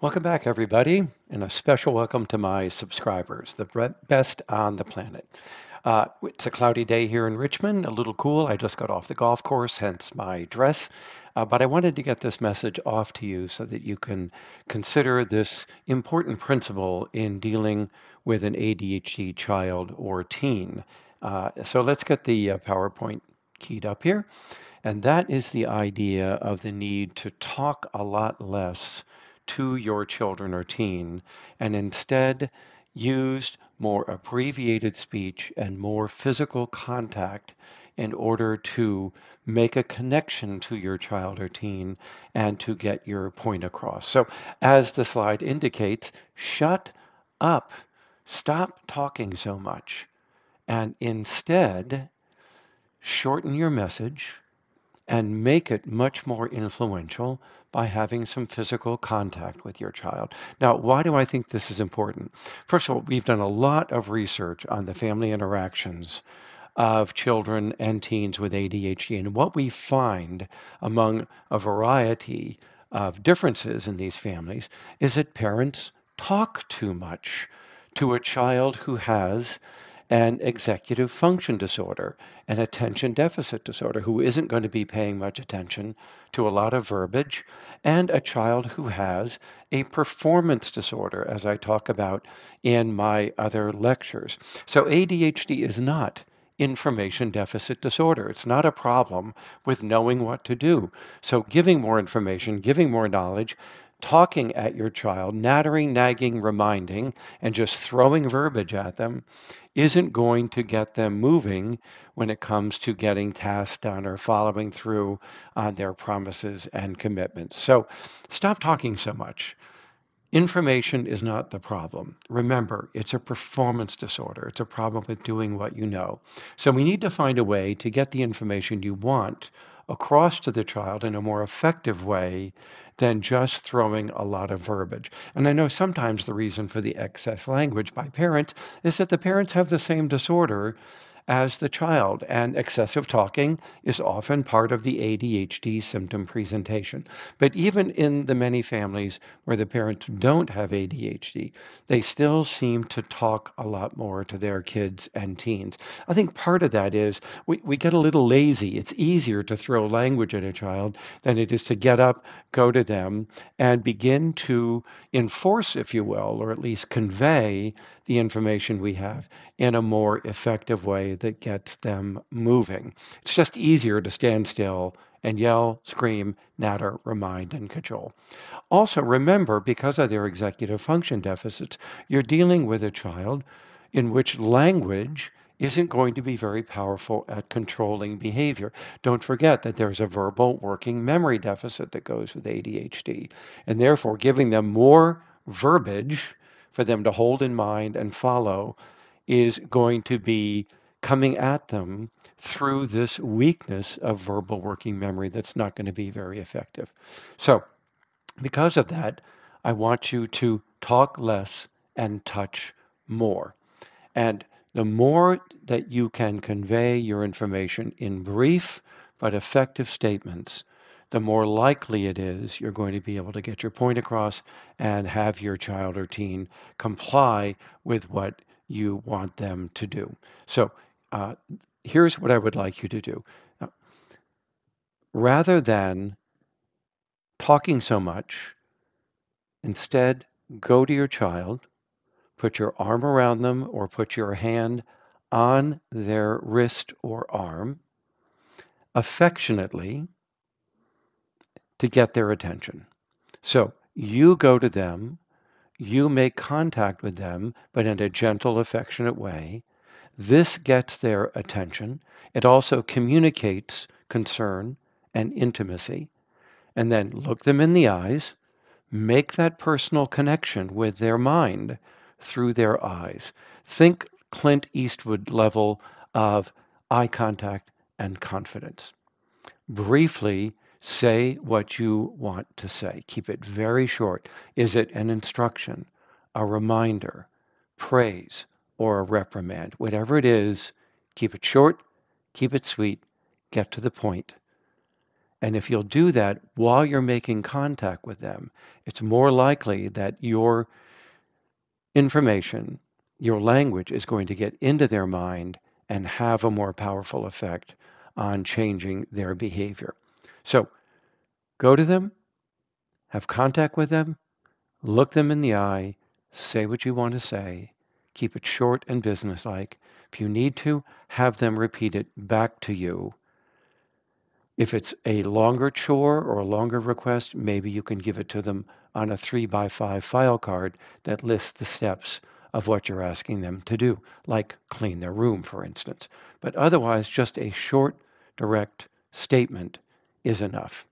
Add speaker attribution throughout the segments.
Speaker 1: Welcome back, everybody, and a special welcome to my subscribers, the best on the planet. Uh, it's a cloudy day here in Richmond, a little cool. I just got off the golf course, hence my dress. Uh, but I wanted to get this message off to you so that you can consider this important principle in dealing with an ADHD child or teen. Uh, so let's get the uh, PowerPoint keyed up here. And that is the idea of the need to talk a lot less to your children or teen and instead used more abbreviated speech and more physical contact in order to make a connection to your child or teen and to get your point across. So, as the slide indicates, shut up. Stop talking so much and instead shorten your message and make it much more influential by having some physical contact with your child. Now, why do I think this is important? First of all, we've done a lot of research on the family interactions of children and teens with ADHD. And what we find among a variety of differences in these families is that parents talk too much to a child who has an executive function disorder, an attention deficit disorder, who isn't going to be paying much attention to a lot of verbiage, and a child who has a performance disorder, as I talk about in my other lectures. So ADHD is not information deficit disorder. It's not a problem with knowing what to do. So giving more information, giving more knowledge, talking at your child, nattering, nagging, reminding, and just throwing verbiage at them isn't going to get them moving when it comes to getting tasks done or following through on their promises and commitments. So stop talking so much. Information is not the problem. Remember, it's a performance disorder. It's a problem with doing what you know. So we need to find a way to get the information you want across to the child in a more effective way than just throwing a lot of verbiage. And I know sometimes the reason for the excess language by parents is that the parents have the same disorder as the child. And excessive talking is often part of the ADHD symptom presentation. But even in the many families where the parents don't have ADHD, they still seem to talk a lot more to their kids and teens. I think part of that is we, we get a little lazy. It's easier to throw language at a child than it is to get up, go to them, and begin to enforce, if you will, or at least convey the information we have in a more effective way that gets them moving. It's just easier to stand still and yell, scream, natter, remind, and cajole. Also, remember, because of their executive function deficits, you're dealing with a child in which language isn't going to be very powerful at controlling behavior. Don't forget that there's a verbal working memory deficit that goes with ADHD, and therefore giving them more verbiage for them to hold in mind and follow is going to be coming at them through this weakness of verbal working memory that's not going to be very effective. So, because of that, I want you to talk less and touch more. And the more that you can convey your information in brief but effective statements, the more likely it is you're going to be able to get your point across and have your child or teen comply with what you want them to do. So uh, here's what I would like you to do. Now, rather than talking so much, instead go to your child, put your arm around them or put your hand on their wrist or arm, affectionately, to get their attention. So you go to them, you make contact with them, but in a gentle, affectionate way. This gets their attention. It also communicates concern and intimacy. And then look them in the eyes, make that personal connection with their mind through their eyes. Think Clint Eastwood level of eye contact and confidence. Briefly, Say what you want to say. Keep it very short. Is it an instruction, a reminder, praise, or a reprimand? Whatever it is, keep it short, keep it sweet, get to the point. And if you'll do that while you're making contact with them, it's more likely that your information, your language is going to get into their mind and have a more powerful effect on changing their behavior. So go to them, have contact with them, look them in the eye, say what you want to say, keep it short and businesslike. If you need to, have them repeat it back to you if it's a longer chore or a longer request, maybe you can give it to them on a three by five file card that lists the steps of what you're asking them to do, like clean their room, for instance. But otherwise, just a short, direct statement is enough.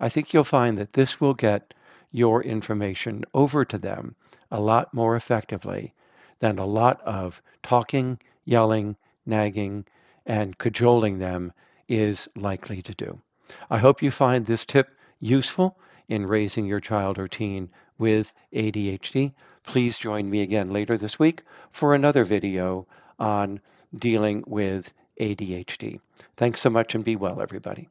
Speaker 1: I think you'll find that this will get your information over to them a lot more effectively than a lot of talking, yelling, nagging, and cajoling them is likely to do. I hope you find this tip useful in raising your child or teen with ADHD. Please join me again later this week for another video on dealing with ADHD. Thanks so much and be well, everybody.